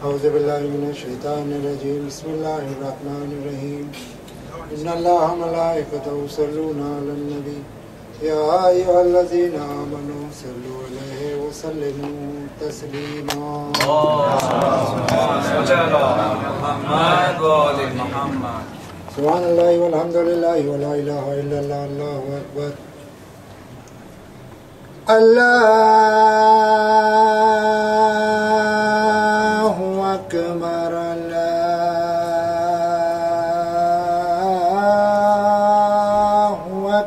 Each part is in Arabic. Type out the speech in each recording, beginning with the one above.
أعوذ بالله من الشيطان الرجيم. بسم الله الرحمن الرحيم. إن الله وملائكته يصلون على النبي. يا أيها الذين آمنوا صلوا عليه وسلموا تسليما. سبحان الله والحمد لله ولا إله إلا الله الله أكبر. الله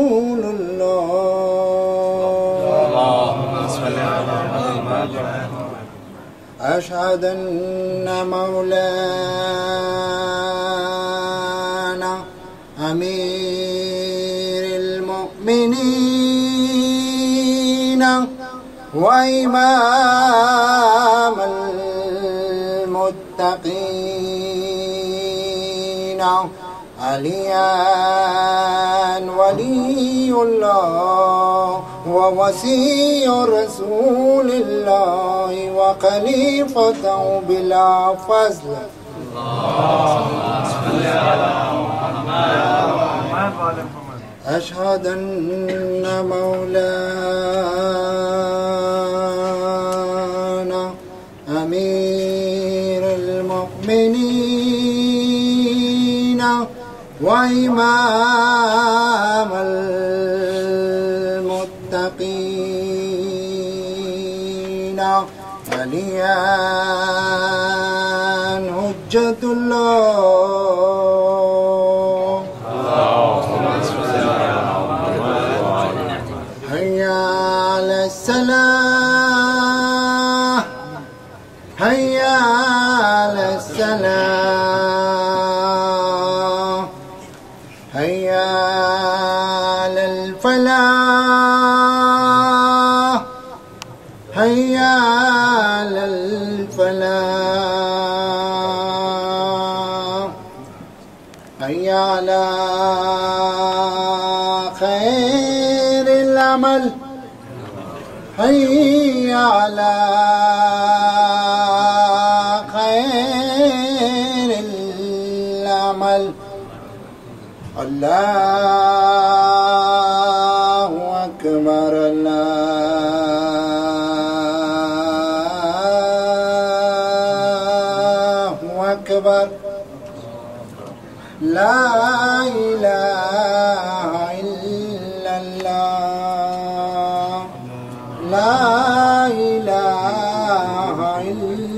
رسول الله. أشهد أن مولانا أمير المؤمنين وإمام المتقين. عليا ولي الله ووسي رسول الله وخليفته بلا فضل أشهد أن مولانا وإمام المتقين عليا حجة الله. هيا على السلام هيا على السلام هيا على هيا على خير العمل. هيا على خير العمل. الله أكبر. لا إله إلا الله. لا إله إلا